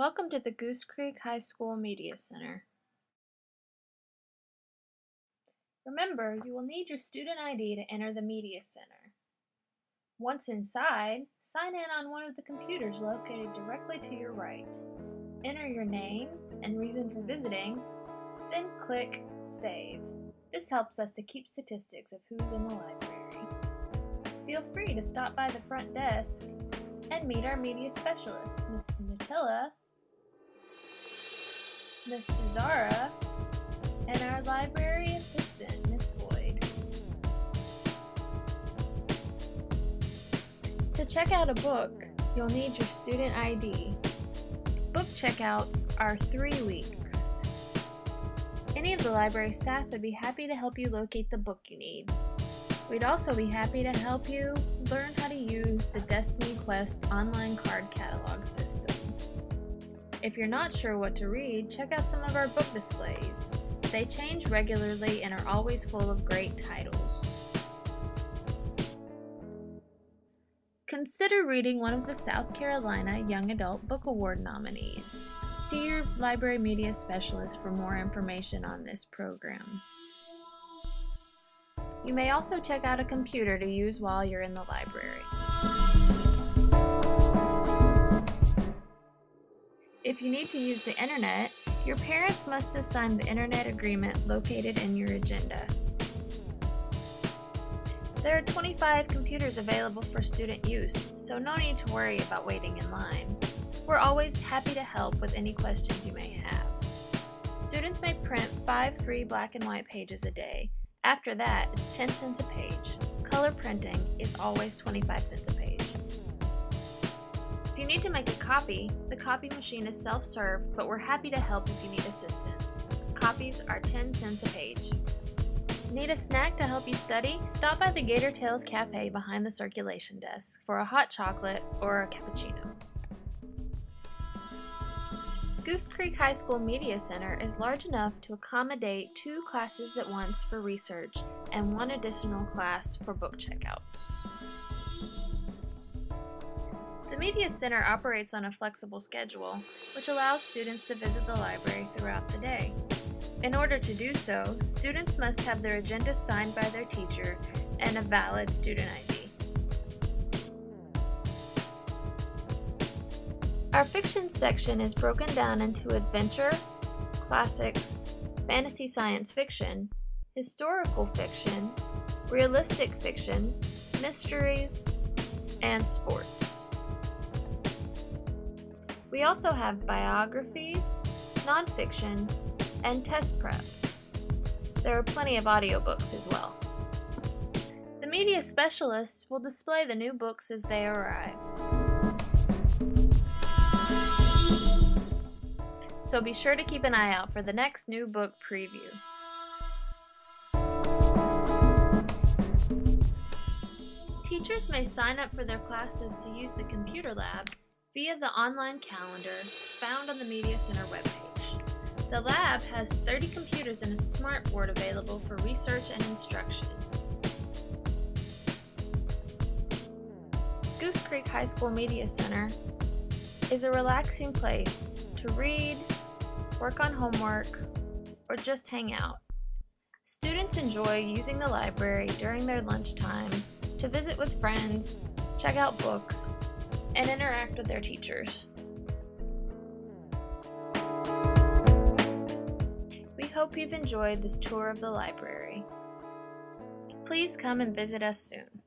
Welcome to the Goose Creek High School Media Center. Remember, you will need your student ID to enter the Media Center. Once inside, sign in on one of the computers located directly to your right. Enter your name and reason for visiting, then click Save. This helps us to keep statistics of who's in the library. Feel free to stop by the front desk and meet our media specialist, Ms. Nutella, Mr. Zara, and our library assistant, Miss Lloyd. To check out a book, you'll need your student ID. Book checkouts are three weeks. Any of the library staff would be happy to help you locate the book you need. We'd also be happy to help you learn how to use the Destiny Quest online card catalog system. If you're not sure what to read, check out some of our book displays. They change regularly and are always full of great titles. Consider reading one of the South Carolina Young Adult Book Award nominees. See your library media specialist for more information on this program. You may also check out a computer to use while you're in the library. If you need to use the internet, your parents must have signed the internet agreement located in your agenda. There are 25 computers available for student use, so no need to worry about waiting in line. We're always happy to help with any questions you may have. Students may print 5 free black and white pages a day. After that, it's 10 cents a page. Color printing is always 25 cents a page. Need to make a copy, the copy machine is self-serve, but we're happy to help if you need assistance. Copies are 10 cents a page. Need a snack to help you study? Stop by the Gator Tales Cafe behind the circulation desk for a hot chocolate or a cappuccino. Goose Creek High School Media Center is large enough to accommodate two classes at once for research and one additional class for book checkouts. The Media Center operates on a flexible schedule, which allows students to visit the library throughout the day. In order to do so, students must have their agenda signed by their teacher and a valid student ID. Our fiction section is broken down into adventure, classics, fantasy science fiction, historical fiction, realistic fiction, mysteries, and sports. We also have biographies, nonfiction, and test prep. There are plenty of audiobooks as well. The media specialists will display the new books as they arrive. So be sure to keep an eye out for the next new book preview. Teachers may sign up for their classes to use the computer lab via the online calendar found on the Media Center webpage. The lab has 30 computers and a smartboard available for research and instruction. Goose Creek High School Media Center is a relaxing place to read, work on homework, or just hang out. Students enjoy using the library during their lunchtime to visit with friends, check out books, and interact with their teachers. We hope you've enjoyed this tour of the library. Please come and visit us soon.